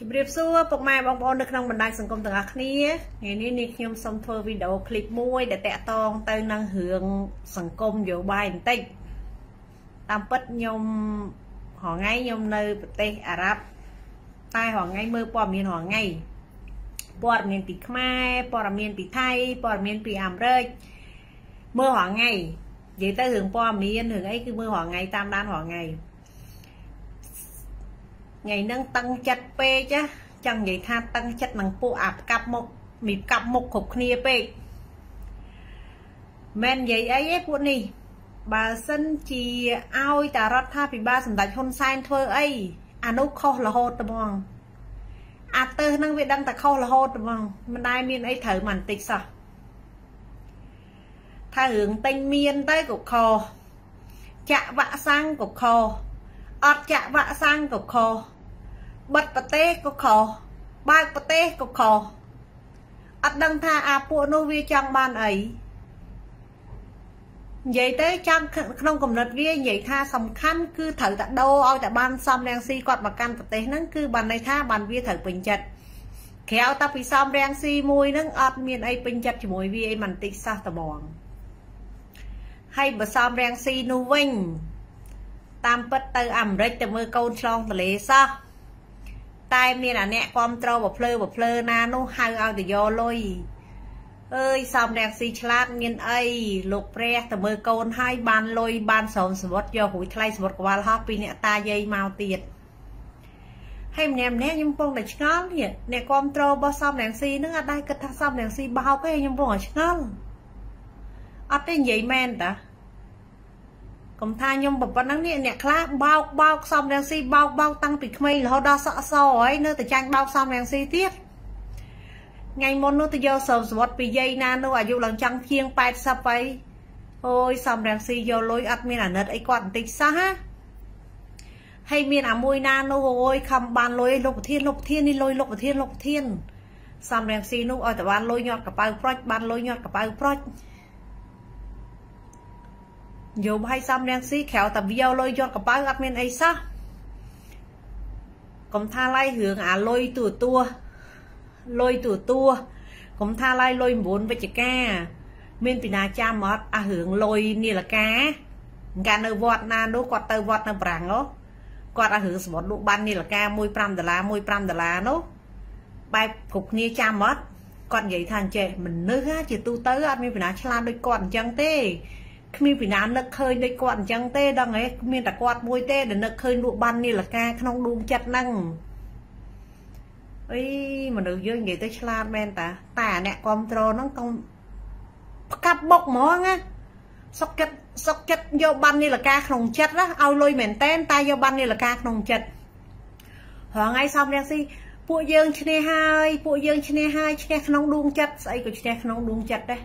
ជម្រាបសួរពុកម៉ែបងប្អូននៅក្នុងបណ្ដាញសង្គមទាំងអស់គ្នាថ្ងៃនេះនេះខ្ញុំសូមធ្វើវីដេអូឃ្លីបមួយដែលតាក់ទងទៅនឹងរឿងសង្គមយោបាយបន្តិចតាមពិតខ្ញុំរហងៃខ្ញុំនៅប្រទេសអារ៉ាប់តែរហងៃមើលព័ត៌មានរហងៃព័ត៌មានពីខ្មែរព័ត៌មានពីថៃព័ត៌មានពីអាមេរិកមើលរហងៃនិយាយទៅរឿងព័ត៌មានរឿងអីគឺមើលរហងៃតាមដានរហងៃ ថ្ងៃហ្នឹងតឹងចិត្តពេកចាចង់និយាយថាតឹងចិត្តនឹងពួកអាផ្កាប់មុខមីផ្កាប់មុខគ្រប់គ្នាពេកមិននិយាយអីទេពួកនេះបើសិនជាឲ្យតារដ្ឋាភិបាលសម្ដេចហ៊ុនសែនធ្វើអីអានោះខុសរហូតត្មងអាទៅហ្នឹងវាដឹងតែខុសរហូតត្មងមិនដែលមានអីត្រូវមិនតិចសោះថារឿងទិញមានទៅក៏ខុសចាក់វាក់សាំងក៏ខុសអត់ចាក់វាក់សាំងក៏ខុស បិទប្រទេសក៏ខុសបើកប្រទេសក៏ខុសអត់ដឹងថាអាពួកនោះវាចង់បានអីនិយាយទៅចាំក្នុងកំណត់វានិយាយថាសំខាន់គឺត្រូវតែដូរឲ្យតែបានសំរាំងស៊ីគាត់មកកាន់ប្រទេសហ្នឹងគឺបានន័យថាបានវាត្រូវពេញចិត្តក្រៅតែពីសំរាំងស៊ីមួយហ្នឹងអត់មានអីពេញចិត្តជាមួយវាអីមិនតិចសោះត្មងហើយបើសំរាំងស៊ីនោះវិញតាមពិតទៅអាមេរិកទៅមើលកូនឆ្លងទលេសោះ តែមានអាអ្នកគ្រប់ត្រូលបភ្លើបភ្លើណានោះហៅឲ្យទៅយកលុយអើយសំរាំងស៊ីឆ្លាតមានអីលោកព្រះទៅមើលកូនហើយបានលុយបានស្រោមសវត្តយករួយថ្លៃសវត្តកវលហោះពីអ្នកតាយាយមកទៀតហើយម្នាក់ម្នាក់ខ្ញុំពងតែឆ្ងល់នេះអ្នកគ្រប់ត្រូលរបស់សំរាំងស៊ីនឹងអត់ដែរគិតថាសំរាំងស៊ីបោកទេខ្ញុំពងតែឆ្ងល់អត់ទេនិយាយមែនតា កុំថាខ្ញុំប៉ុណ្ណឹងនេះអ្នកខ្លះបោកបោកសំរាំងស៊ីបោកបោកតាំងពីក្មេងរហូតដល់សក់សហើយនៅតែចាញ់បោកសំរាំងស៊ីទៀតថ្ងៃមុននោះទៅយកសោសវត្តពីយាយណានោះអាយុឡើងចង់ជាង80ហើយអូយសំរាំងស៊ីយកលុយអត់មានអាណិតអីគាត់បន្តិចសោះណាហើយមានអាមួយណានោះអូយខំបានលុយលោកប្រធានលោកប្រធាននេះលុយលោកប្រធានលោកប្រធានសំរាំងស៊ីនោះឲ្យតែបានលុយញាត់កប៉ៅប្រុចបានលុយញាត់កប៉ៅប្រុច យមឲ្យសំរាំងស៊ីក្រៅតែវាលុយយកកប៉ៅអត់មានអីសោះកុំថាឡៃរឿងអាលុយទូទួលុយទូទួកុំថាឡៃលុយ9វិច្ឆិកាមានពីណាចាំអត់អារឿងលុយនីលកាកាលនៅវត្តណានោះគាត់ទៅវត្តនៅប្រាំងហ៎គាត់អារឿងសមុទ្រលក់បាននីលកា1 5ដុល្លារ1 5ដុល្លារនោះបែបគ្រប់គ្នាចាំអត់គាត់និយាយថាអញ្ចេះមនុស្សជាទូទៅអត់មានពីណាឆ្លាតដូចគាត់អញ្ចឹងទេ គ្មានពីណានឹកឃើញដូចគាត់អញ្ចឹងទេដឹងហ៎គ្មានតែគាត់មួយទេដែលនឹកឃើញលក់បាននីលកាក្នុងដួងចិត្តហ្នឹងអីមនុស្សយើងនិយាយទៅឆ្លាតមែនតាតែអ្នកគ្រប់ត្រូលហ្នឹងកុំផ្កាប់បុកហ្មងណាសុកចិត្តសុកចិត្តយកបាននីលកាក្នុងចិត្តណាឲ្យលុយមែនតែនតែយកបាននីលកាក្នុងចិត្តរងថ្ងៃសំរៀងស៊ីពួកយើងឈ្នះហើយពួកយើងឈ្នះហើយឈ្នះក្នុងដួងចិត្តស្អីក៏ឈ្នះក្នុងដួងចិត្តដែរ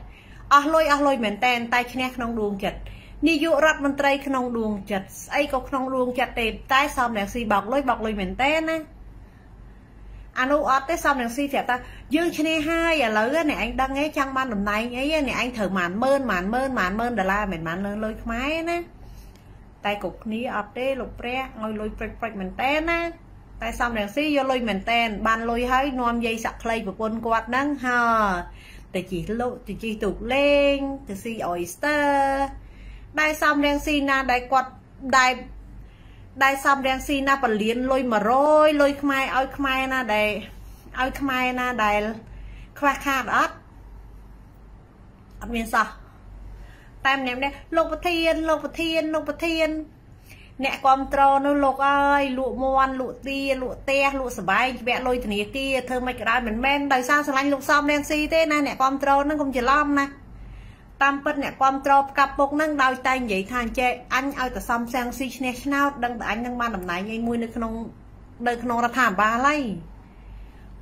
អស់លុយអស់លុយមែនតែនតែឈ្នះក្នុងដួងចិត្តនាយករដ្ឋមន្ត្រីក្នុងដួងចិត្តស្អីក៏ក្នុងដួងចិត្តទេតែសំរងស៊ីបោកលុយបោកលុយមែនតែនណាអានោះអត់ទេសំរងស៊ីប្រាប់ថាយើងឈ្នះហើយឥឡូវអ្នកឯងដឹងឯងចង់បានតំណែងអីអ្នកឯងត្រូវម៉ានម៉ឺនម៉ានម៉ឺនម៉ានម៉ឺនដុល្លារមិនម៉ានលើលុយខ្មែរណាតែគ្រប់គ្នាអត់ទេលោកព្រះឲ្យលុយព្រិចព្រិចមែនតែនណាតែសំរងស៊ីយកលុយមែនតែនបានលុយហើយនាំយាយសាក់ខ្លីប្រពន្ធគាត់ហ្នឹងហើយ ទៅជីលក់ទៅជីទូកលេងទៅស៊ី oyster ដែលសំរៀងស៊ីណាដែលគាត់ដែលដែលសំរៀងស៊ីណាពលានលុយ100លុយខ្មែរឲ្យខ្មែរណាដែលឲ្យខ្មែរណាដែលខ្វះខាតអត់អត់មានសោះតែម្នាក់នេះលោកប្រធានលោកប្រធានលោកប្រធាន អ្នកគ្រប់ត្រនោះលោកអើយលក់មន់លក់ទាលក់ផ្ទះលក់សបែងជ្រាក់លុយធនាគារធ្វើមិនក៏ដោយមិនមែនដោយសារស្រឡាញ់លោកសំរងស៊ីទេណាអ្នកគ្រប់ត្រនឹងកុំច្រឡំណាតាមពិតអ្នកគ្រប់ត្រផ្កាប់ពុកនឹងដោយតែនិយាយថាអញ្ចេះអញឲ្យតែសំសាំងស៊ីឈ្នះឆ្នោតដឹងតែអញនឹងបានតំណែងឯមួយនៅក្នុងនៅក្នុងរដ្ឋាភិបាលហើយ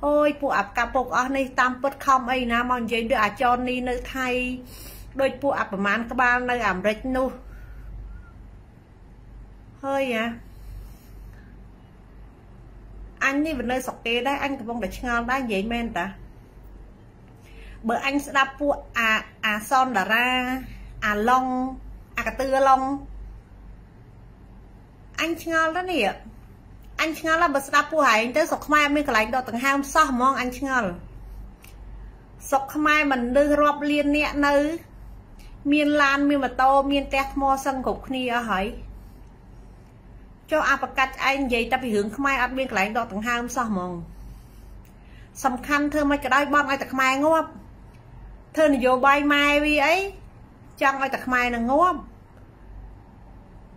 អូយពួកអាផ្កាប់ពុកអស់នេះតាមពិតខំអីណាមកនិយាយដូចអាចននេះនៅថៃដោយពួកអាប្រមាណក្បាលនៅអាមេរិកនោះ ហើយអាអញនេះវានៅស្រុកគេដែរអញកំពុងតែឆ្ងល់ដែរនិយាយមែនតាបើអញស្ដាប់ពួកអាអាសនតារាអាឡុងអាកតឿឡុងអញឆ្ងល់ទៅនេះអញឆ្ងល់បើស្ដាប់ពួកហែងទៅស្រុកខ្មែរមានកន្លែងដកដង្ហើមសោះហ្មងអញឆ្ងល់ស្រុកខ្មែរមនុស្សរាប់លានអ្នកនៅ មានឡានមានម៉ូតូមានផ្ទះថ្មសឹងគ្រប់គ្នាអស់ហើយ ចុះអបកាច់ឯងនិយាយតែពីរឿងខ្មែរអត់មានកន្លែងដកដង្ហើមសោះហ្មងសំខាន់ធ្វើមិនក្តៅបងឲ្យតែខ្មែរងាប់ធ្វើនយោបាយម៉ែវាអីចង់ឲ្យតែខ្មែរនឹងងាប់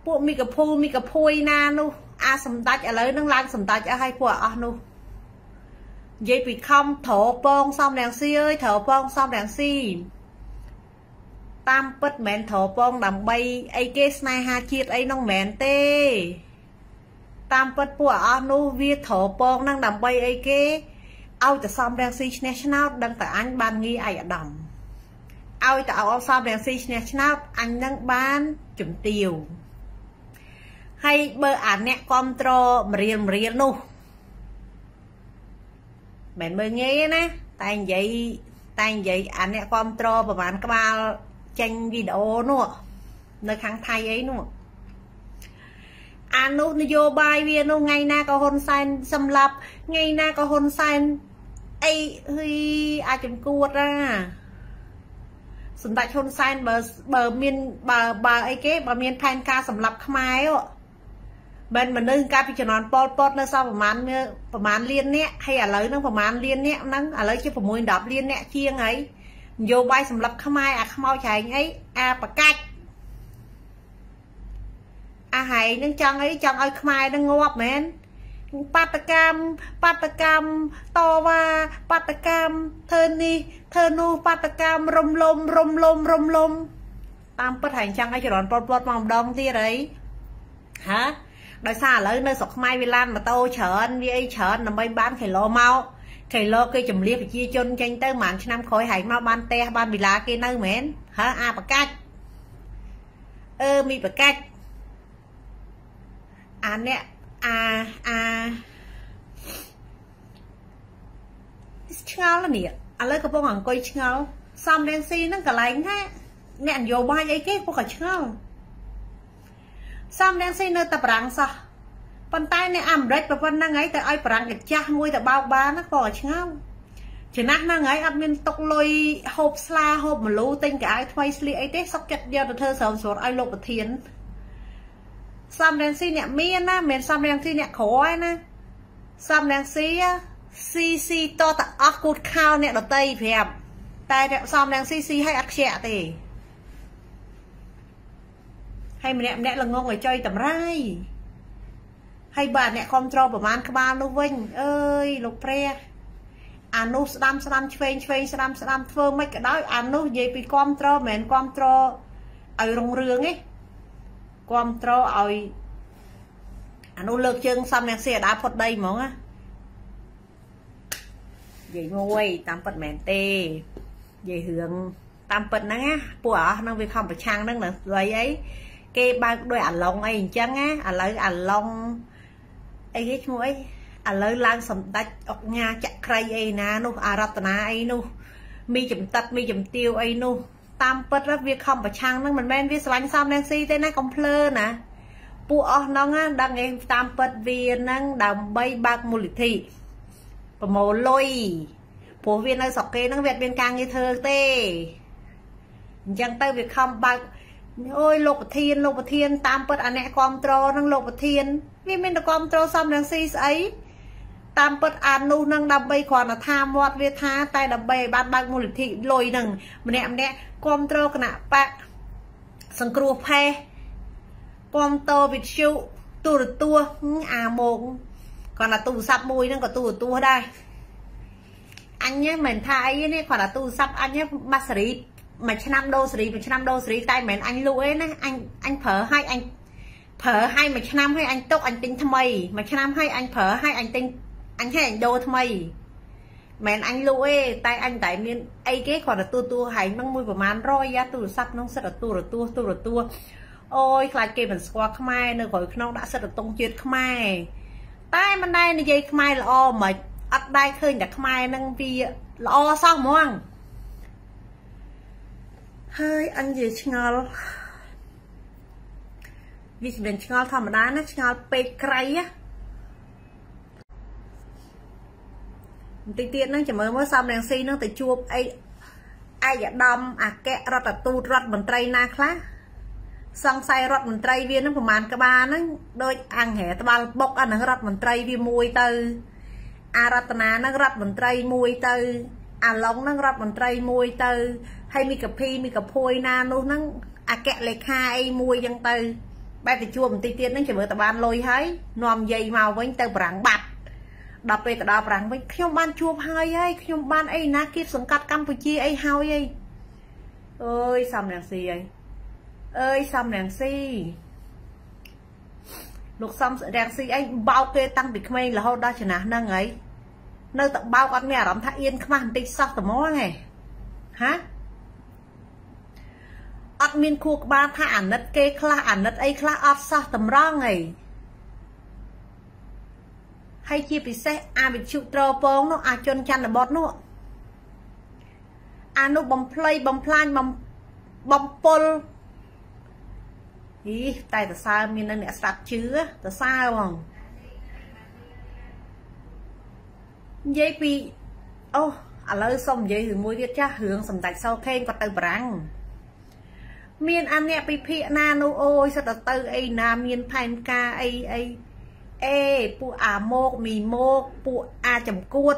ពួកមីកភូមីកភួយណានោះអាសម្ដេចឥឡូវនឹងឡើងសម្ដេចអស់ហើយពួកអស់នោះនិយាយពីខំត្រពងសំរាំងស៊ីអើយត្រពងសំរាំងស៊ីតាមពិតមិនមែនត្រពងដើម្បីអីគេស្នេហាជាតិអីនោះមិនមែនទេ តាមពិតពួកអស់នោះវាត្រពងនឹងដើម្បីអីគេឲ្យតែសំរាំងស៊ីឈ្នះឆ្នោតដឹងតែអញបានងីឯកឧត្តមឲ្យតែអោសំរាំងស៊ីឈ្នះឆ្នោតអញនឹងបានជំទាវហើយបើអាអ្នកគ្រប់ត្រមរៀលមរៀលនោះមិនមើលងាយណាតែនិយាយតែនិយាយអាអ្នកគ្រប់ត្រប្រហែលក្បាលចេញវីដេអូនោះនៅខាងថៃអីនោះ អានោះនយោបាយវានោះថ្ងៃណាក៏ហ៊ុនសែនសម្លាប់ថ្ងៃណាក៏ហ៊ុនសែនអីហីអាចចំគួតណាសម្ដេចហ៊ុនសែនបើបើមានបើបើអីគេបើមានផែនការសម្លាប់ខ្មែរមិនមនុស្សកាលពីជំនាន់ប៉ុលពតនៅសល់ប្រហែលប្រហែលលាននាក់ហើយឥឡូវនឹងប្រហែលលាននាក់ហ្នឹងឥឡូវជា6 10លាននាក់ជាងហើយនយោបាយសម្រាប់ខ្មែរអាខ្មោចហែងអីអាប្រកាច់ អាហែងនឹងចង់អីចង់ឲ្យខ្មែរនឹងងាប់មែនបាតកម្មបាតកម្មតវ៉ាបាតកម្មធ្វើនេះធ្វើនោះបាតកម្មរំលំរំលំរំលំតាមពិតហែងចង់ឲ្យចរន្តពតពតមកម្ដងទៀតអីហាដោយសារឥឡូវនៅស្រុកខ្មែរវាឡានម៉ូតូច្រើនវាអីច្រើនដើម្បីបានគីឡូមកគីឡូគេចម្លៀសប្រជាជនចេញទៅប្រហែលឆ្នាំក្រោយហែងមកបានផ្ទះបានវិឡាគេនៅមែនហើអាប្រកាច់អឺមីប្រកាច់ អាអ្នកអាអាឆ្ងល់នេះឥឡូវកំពុងអង្គុយឆ្ងល់សំរងស៊ីហ្នឹងកន្លែងណាអ្នកនយោបាយអីគេពួកក៏ឆ្ងល់សំរងស៊ីនៅតែប្រាំងសោះប៉ុន្តែអ្នកអាមេរិកប្រពន្ធហ្នឹងហើយទៅឲ្យប្រាំងកាចាស់មួយទៅបោកបានណាក៏ឆ្ងល់ចំណាស់ហ្នឹងហើយអត់មានទុកលុយហូបស្លាហូបមលូទិញកៅអៅថ្មីស្លៀកអីទេសុកចិត្តយកទៅធ្វើស្រោមស្រួតឲ្យលោកប្រធាន សំរងស៊ីអ្នកមានណាមិនមែនសំរងស៊ីអ្នកក្រឯណាសំរងស៊ីស៊ីស៊ីតតអស់គូតខោអ្នកដតីប្រាប់តែសំរងស៊ីស៊ីឲ្យអត់ខ្ជាក់ទេហើយម្នាក់ម្នាក់ល្ងងឲ្យចុយតម្រៃហើយបើអ្នកគ្រប់ត្រប្រហែលក្បាលនោះវិញអើយលោកព្រះអានោះស្ដាំស្ដាំឆ្វេងឆ្វេងស្ដាំស្ដាំធ្វើមិនក៏ដោយអានោះនិយាយពីគ្រប់ត្រមិនមែនគ្រប់ត្រឲ្យរុងរឿងទេ គ្រប់ត្រឲ្យអានោះលើកជើងសំអ្នកសៀដើរផុតដីហ្មងណានិយាយមួយតាមពិតមែនទេនិយាយរឿងតាមពិតហ្នឹងណាពួកអស់ហ្នឹងវាខំប្រឆាំងហ្នឹងនៅស្អីអីគេបើកដោយអាឡុងអីអញ្ចឹងណាឥឡូវអាឡុងអីគេឈ្មោះអីឥឡូវឡើងសម្ដេចអុកញ៉ាចក្រីអីណានោះអារតនាអីនោះមីចំតិតមីចំទាវអីនោះ តាមពិតវាខំប្រឆាំងនឹងមិនមែនវាស្រឡាញ់សំរងស៊ីទេណាកុំភ្លើណាពួកអស់ហ្នឹងដឹងឯងតាមពិតវាហ្នឹងដើម្បីបើកមូលនិធិប្រមូលលុយព្រោះវានៅស្រុកគេហ្នឹងវាអត់មានការងារធ្វើទេអញ្ចឹងទៅវាខំបើកអូយលោកប្រធានលោកប្រធានតាមពិតអាអ្នកគ្រប់ត្រហ្នឹងលោកប្រធានវាមានតែគ្រប់ត្រសំរងស៊ីស្អី តាមពិតអានោះនឹងដើម្បីគ្រាន់តែថាមាត់វាថា តែដើម្បីឲ្យបានបើកមូលនិធិលុយនឹងម្នាក់ម្នាក់គ្រប់ត្រគណៈបកសង្គ្រោះផេះគ្រប់តវិទ្យុទូរទស្សន៍អាមកគាត់ថាទូរស័ព្ទមួយហ្នឹងក៏ទូរទស្សន៍ដែរអញមិនថាអីនេះគាត់ថាទូរស័ព្ទអញបាសេរីមួយឆ្នាំដូរសេរីមួយឆ្នាំដូរសេរីតែមិនមែនអញលក់ទេណាអញអញប្រើឲ្យអញប្រើឲ្យមួយឆ្នាំឲ្យអញទុកអញទិញថ្មីមួយឆ្នាំឲ្យអញប្រើឲ្យអញទិញ អញឲ្យអញដូរថ្មីមិនអញលក់ទេតែអញតែមានអីគេគ្រាន់តែទូទួហែងហ្នឹងមួយប្រហែល100យ៉ាទូរស័ព្ទហ្នឹងសិតតែទូរទស្សន៍ទូរទស្សន៍អូយខ្លាចគេមិនស្គាល់ខ្មែរនៅក្រោយខ្នងដាក់សិតតងជាតិខ្មែរតែមិនដែរនិយាយខ្មែរល្អមិនអត់ដែរឃើញតែខ្មែរនឹងវាល្អសោះហ្មងហើយអញនិយាយឆ្ងល់វាមិនឆ្ងល់ធម្មតាណាឆ្ងល់ពេកក្រៃណា បន្តិចទៀតហ្នឹងចាំមើលមើលសំរងស៊ីហ្នឹងទៅជួបអីឯកឧត្តមអគ្គរដ្ឋទូតរដ្ឋមន្ត្រីណាខ្លះសង្ស័យរដ្ឋមន្ត្រីវានឹងប្រហែលក្បាលហ្នឹងដូចអង្គរត្បាល់បុកអានឹងរដ្ឋមន្ត្រីវាមួយទៅអារតនានឹងរដ្ឋមន្ត្រីមួយទៅអាឡុងនឹងរដ្ឋមន្ត្រីមួយទៅហើយមីកាភីមីកាភួយណានោះហ្នឹងអគ្គលេខាអីមួយចឹងទៅបែរទៅជួបបន្តិចទៀតហ្នឹងចាំមើលតបានលុយហើយនាំយាយមកវិញទៅប្រាំងបាត់ ដល់ពេលទៅដល់ប្រាំងវិញខ្ញុំបានជួបហើយហើយខ្ញុំបានអីណាគៀបសង្កាត់កម្ពុជាអីហើយអីអើយសំរងស៊ីអីអើយសំរងស៊ីលោកសំរងស៊ីអីបោកគេតាំងពីក្មេងរហូតដល់ចំណាស់ហ្នឹងហើយនៅតែបោកអត់មានអារម្មណ៍ថាអៀនខ្មាស់បន្តិចសោះត្មងហ៎ហាអត់មានខួរក្បាលថាអាណិតគេខ្លះអាណិតអីខ្លះអត់សោះតម្រង់អី ហើយជាពិសេសអាវិជ្ជត្រពងនោះអាជនច័ន្ទបុតនោះអានោះបំភ្លៃបំផ្លាញបំបំពុលអីតែតសើមាននៅអ្នកស្ដាប់ជឿតសើហ្មងនិយាយពីអូឥឡូវសុំនិយាយរឿងមួយទៀតចាស់រឿងសម្ដេចសោខេងគាត់ទៅបារាំងមានអាអ្នកពិភាក្សាណានោះអូយសិតទៅអីណាមានផែនការអីអី អេពួកអាមកមីមកពួកអាចំគួត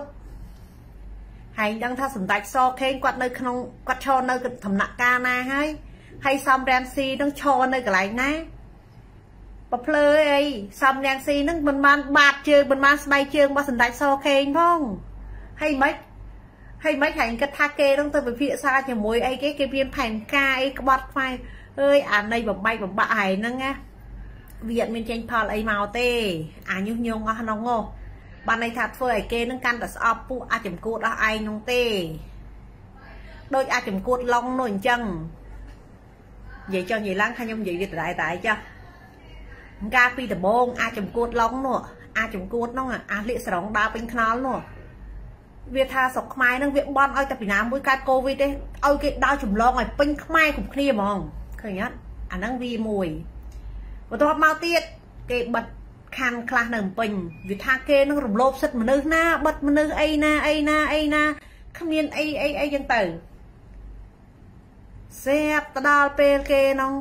ហើយដឹងថាសម្ដេចសខេងគាត់នៅក្នុងគាត់ឈរនៅដំណាក់កាលណាហើយហើយសំរាំស៊ីនឹងឈរនៅកន្លែងណាប្រភ្លើអីសំរាំស៊ីនឹងមិនបានបាតជើងមិនបានស្បែកជើងរបស់សម្ដេចសខេងផងហើយមិនហើយមិនហែងគិតថាគេនឹងទៅពិភាក្សាជាមួយអីគេគេមានផែនការអីក្បត់ខ្មែរអើយអានៃបំបែកបំបាក់ហើយហ្នឹងណា វាអត់មានចេញផលអីមកទេអាញុះញងអស់ហ្នឹងហ៎បានន័យថាធ្វើឲ្យគេនឹងកាន់តែស្អប់ពួកអាចចំគួតអស់ឯងនោះទេដូចអាចចំគួតឡុងនោះអញ្ចឹងនិយាយចង់និយាយឡើងថាខ្ញុំនិយាយវាដដែលតែចាការពីដំបងអាចចំគួតឡុងនោះអាចចំគួតនោះអាលៀកស្រងដើរពេញថ្នល់នោះវាថាស្រុកខ្មែរនឹងវាបន់ឲ្យតែពីណាមួយកើតកូវីដទេឲ្យគេដើរចម្លងឲ្យពេញខ្មែរគ្រប់គ្នាហ្មងឃើញអត់អាហ្នឹងវាមួយ បន្ទាប់មកទៀតគេបិទខណ្ឌខ្លះនៅភ្នំពេញវាថាគេនឹងរំលោភសិទ្ធិមនុស្សណាបិទមនុស្សអីណាអីណាអីណាគ្មានអីអីអីចឹងទៅសេបទៅដល់ពេលគេនឹង